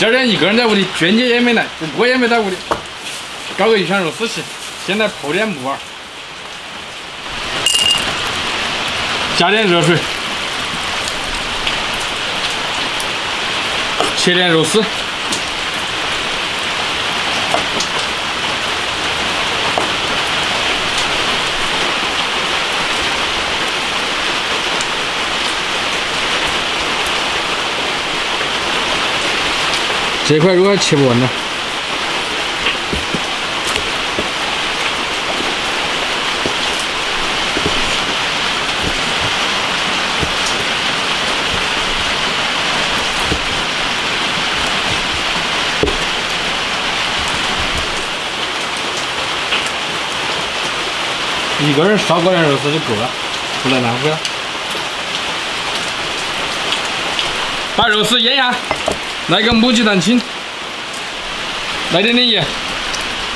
今天一个人在屋里，娟姐也没来，我也没在屋里，搞个鱼香肉丝吃。先来泡点木耳，加点热水，切点肉丝。这块肉还切不稳呢，一个人烧锅点肉丝就够了，不能浪费了。把肉丝腌一下。来个母鸡蛋清，来点点盐，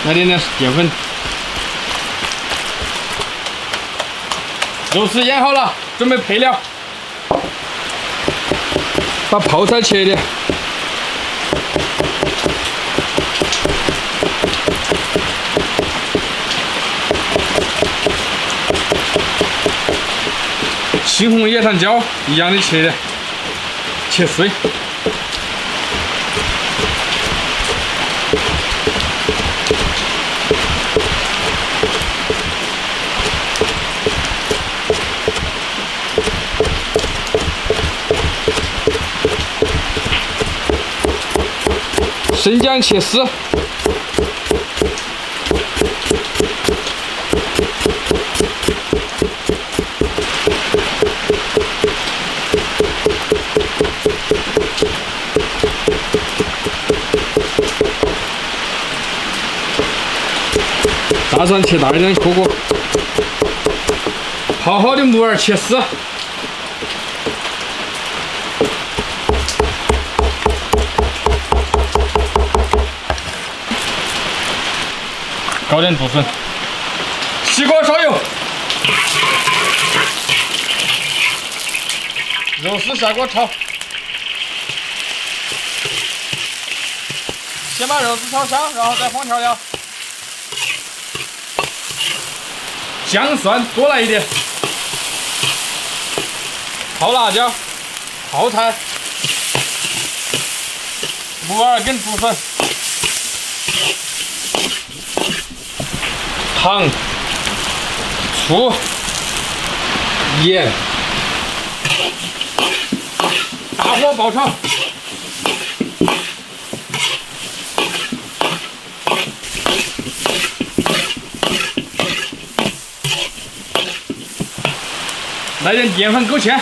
来点点淀粉。肉丝腌好了，准备配料。把泡菜切点，青红野糖椒一样的切点，切碎。生姜切丝，大蒜切大一点颗颗，泡好的木耳切丝。搞点竹笋，起锅烧油，肉丝下锅炒，先把肉丝炒香，然后再放调料，姜蒜多来一点，泡辣椒，泡菜，木耳跟竹笋。糖、醋、盐，大火爆炒，来点淀粉勾芡，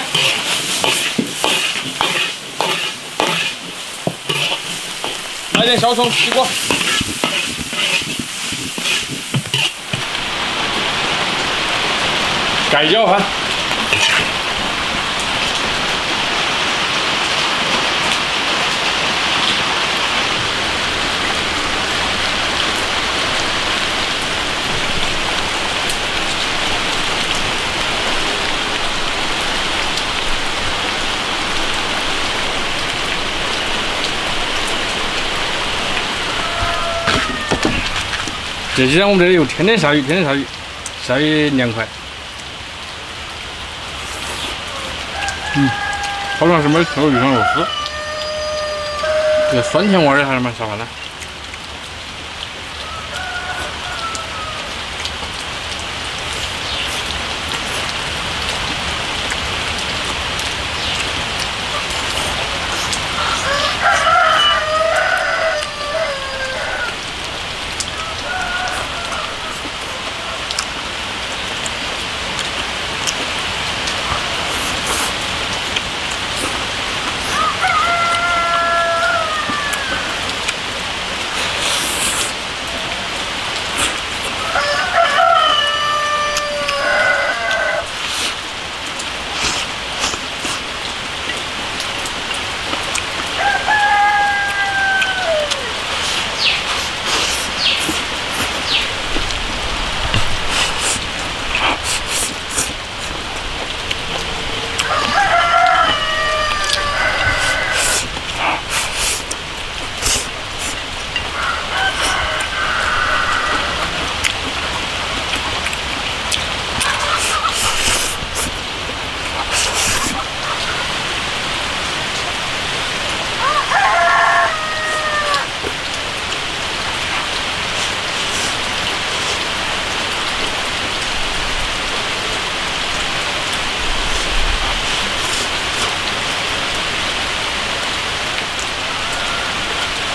来点小葱起锅。盖浇饭，这几天我们这里又天天下雨，天天下雨，下雨凉快。嗯，好像是没吃过鱼香肉丝，这酸甜味儿还是蛮下饭的。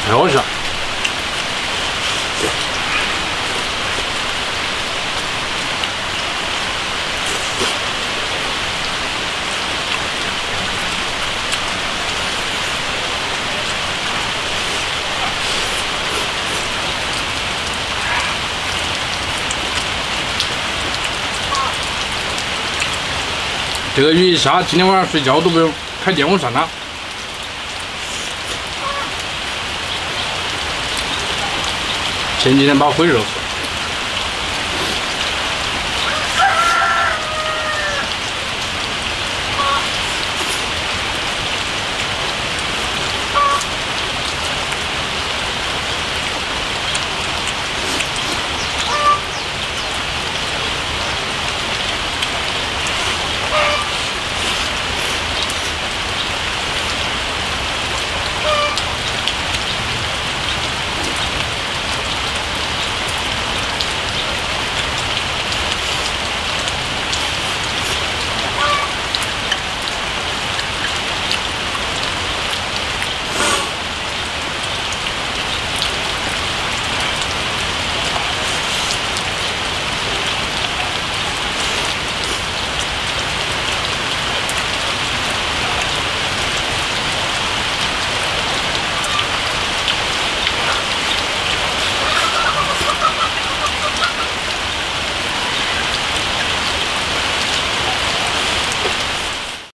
太好吃了。这个雨一下，今天晚上睡觉都不用开电风扇了。前几天把火热死。